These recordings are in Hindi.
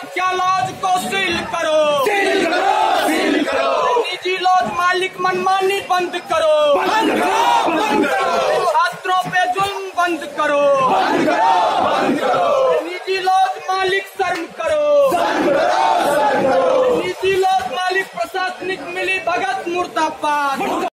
कामाख्या लॉज को सील करो? सील करो सील करो। निजी लॉज मालिक मनमानी बंद करो। बंद करो बंद करो। छात्रों पे जुल्म बंद करो। बंद करो बंद करो। निजी लॉज मालिक शर्म करो। निजी लॉज मालिक प्रशासनिक मिली भगत मुर्दाबाद।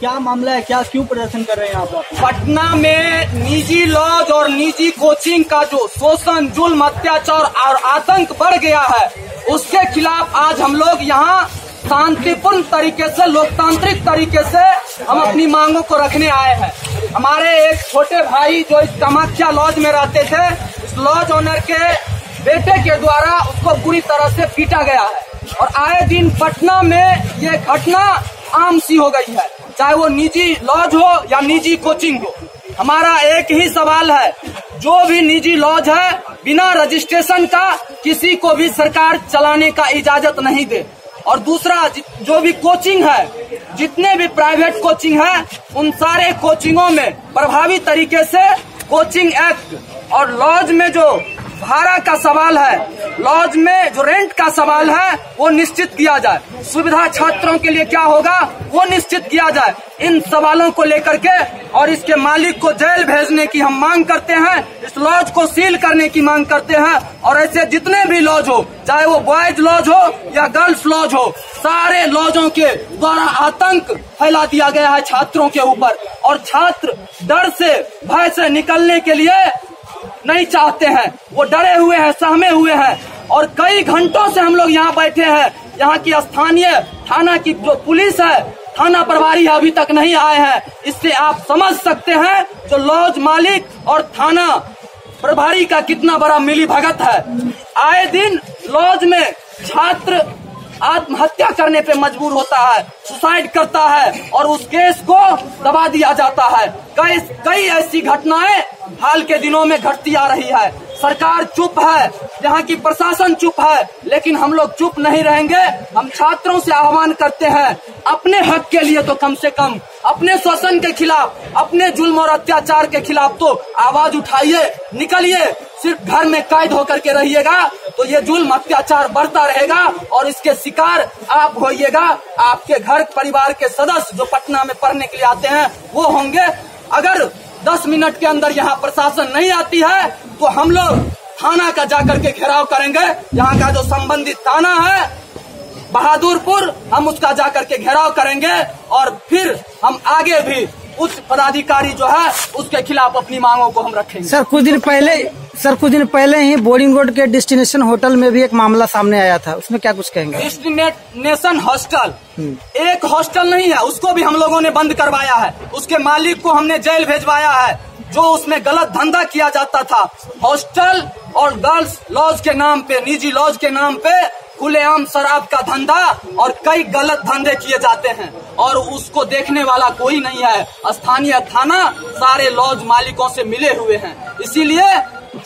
क्या मामला है? क्या क्यों प्रदर्शन कर रहे हैं आप पटना में निजी लॉज और निजी कोचिंग का जो शोषण, जुल्म, अत्याचार और आतंक बढ़ गया है, उसके खिलाफ आज हम लोग यहाँ शांतिपूर्ण तरीके से, लोकतांत्रिक तरीके से हम अपनी मांगों को रखने आए हैं। हमारे एक छोटे भाई जो इस कामाख्या लॉज में रहते थे इस लॉज ओनर के बेटे के द्वारा उसको बुरी तरह से पीटा गया है। और आए दिन पटना में ये घटना आम सी हो गई है। चाहे वो निजी लॉज हो या निजी कोचिंग हो। हमारा एक ही सवाल है, जो भी निजी लॉज है, बिना रजिस्ट्रेशन का किसी को भी सरकार चलाने का इजाज़त नहीं दे। और दूसरा, जो भी कोचिंग है, जितने भी प्राइवेट कोचिंग है, उन सारे कोचिंगों में प्रभावी तरीके से कोचिंग एक्ट और लॉज में जो भाड़ा का सवाल है, लॉज में जो रेंट का सवाल है, वो निश्चित किया जाए। सुविधा छात्रों के लिए क्या होगा, वो निश्चित किया जाए। इन सवालों को लेकर के और इसके मालिक को जेल भेजने की हम मांग करते हैं, इस लॉज को सील करने की मांग करते हैं, और ऐसे जितने भी लॉज हो, चाहे वो बॉयज़ लॉज हो या गर्ल्स लॉज हो, सारे लॉजों के द्वारा आतंक फैला दिया गया है छात्रों के ऊपर। और छात्र डर से, भय से निकलने के लिए नहीं चाहते हैं। वो डरे हुए हैं, सहमे हुए हैं और कई घंटों से हम लोग यहाँ बैठे हैं। यहाँ की स्थानीय थाना की जो पुलिस है, थाना प्रभारी अभी तक नहीं आए हैं। इससे आप समझ सकते हैं जो लॉज मालिक और थाना प्रभारी का कितना बड़ा मिली भगत है। आए दिन लॉज में छात्र आत्महत्या करने पे मजबूर होता है, सुसाइड करता है और उस केस को दबा दिया जाता है। कई कई ऐसी घटनाएँ हाल के दिनों में घटती आ रही है। सरकार चुप है, यहाँ की प्रशासन चुप है, लेकिन हम लोग चुप नहीं रहेंगे। हम छात्रों से आह्वान करते हैं, अपने हक के लिए तो कम से कम, अपने शोषण के खिलाफ, अपने जुल्म और अत्याचार के खिलाफ तो आवाज़ उठाइए, निकलिए। सिर्फ़ घर में कैद होकर के रहिएगा तो ये जुल्म अत्याचार बढ़ता रहेगा और इसके शिकार आप होइएगा। आपके घर परिवार के सदस्य जो पटना में पढ़ने के लिए आते हैं, वो होंगे। अगर 10 मिनट के अंदर यहाँ प्रशासन नहीं आती है तो हम लोग थाना का जाकर के घेराव करेंगे। यहाँ का जो संबंधित थाना है, बहादुरपुर, हम उसका जाकर के घेराव करेंगे और फिर हम आगे भी उस पदाधिकारी जो है, उसके खिलाफ अपनी मांगों को हम रखेंगे। सर, कुछ दिन पहले सर कुछ दिन पहले ही बोरिंग रोड के डेस्टिनेशन होटल में भी एक मामला सामने आया था। उसमें क्या कुछ कहेंगे? Destination hostel. एक हॉस्टल नहीं है उसको भी हम लोगों ने बंद करवाया है। उसके मालिक को हमने जेल भेजवाया है जो उसमें गलत धंधा किया जाता था। हॉस्टल और गर्ल्स लॉज के नाम पे निजी लॉज के नाम पे खुलेआम शराब का धंधा और कई गलत धंधे किए जाते हैं। और उसको देखने वाला कोई नहीं है। स्थानीय थाना सारे लॉज मालिकों से मिले हुए हैं। इसीलिए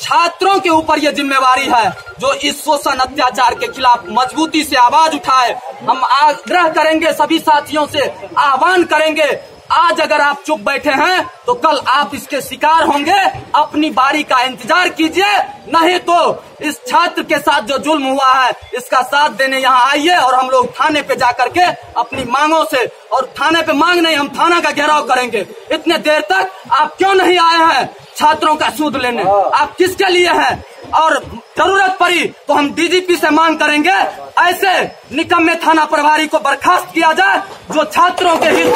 छात्रों के ऊपर ये जिम्मेवारी है, जो इस शोषण अत्याचार के खिलाफ मजबूती से आवाज़ उठाए। हम आग्रह करेंगे सभी साथियों से, आह्वान करेंगे आज अगर आप चुप बैठे हैं तो कल आप इसके शिकार होंगे। अपनी बारी का इंतज़ार कीजिए। नहीं तो इस छात्र के साथ जो जुल्म हुआ है इसका साथ देने यहाँ आइए और हम लोग थाने पे जाकर के अपनी मांगों से और थाने पे मांग नहीं हम थाना का घेराव करेंगे। इतने देर तक आप क्यों नहीं आए हैं छात्रों का सूद लेने? आप किसके लिए हैं? और ज़रूरत पड़ी तो हम डीजीपी से मांग करेंगे, ऐसे निकम्मे थाना प्रभारी को बर्खास्त किया जाए, जो छात्रों के हित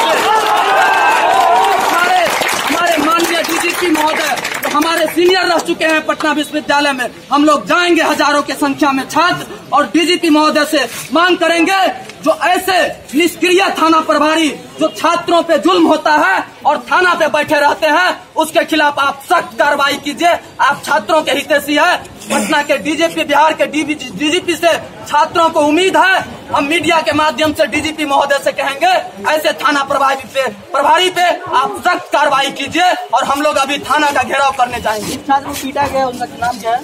हमारे हमारे माननीय डीजीपी महोदय तो हमारे सीनियर रह चुके हैं पटना विश्वविद्यालय में। हम लोग जाएँगे हज़ारों की संख्या में छात्र और डीजीपी महोदय से मांग करेंगे, जो ऐसे निष्क्रिय थाना प्रभारी, जो छात्रों पे जुल्म होता है और थाना पे बैठे रहते हैं, उसके खिलाफ आप सख्त कार्रवाई कीजिए। आप छात्रों के हितैषी है पटना के डीजीपी बिहार के डीजीपी से छात्रों को उम्मीद है हम मीडिया के माध्यम से डीजीपी महोदय से कहेंगे ऐसे थाना प्रभारी पे प्रभारी पे आप सख्त कार्रवाई कीजिए और हम लोग अभी थाना का घेराव करने जाएँगे। छात्र पीटा गया उनका नाम क्या है?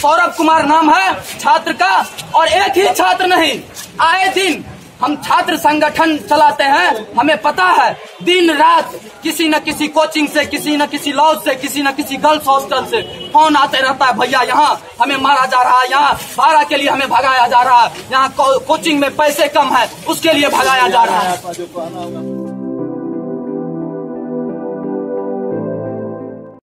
सौरभ कुमार नाम है छात्र का और एक ही छात्र नहीं आए दिन हम छात्र संगठन चलाते हैं हमें पता है दिन रात किसी न किसी कोचिंग से किसी न किसी लॉज से किसी न किसी गर्ल्स हॉस्टल से फ़ोन आते रहता है भैया यहाँ हमें मारा जा रहा है यहाँ भाड़ा के लिए हमें भगाया जा रहा है यहाँ को, कोचिंग में पैसे कम है उसके लिए भगाया जा रहा है।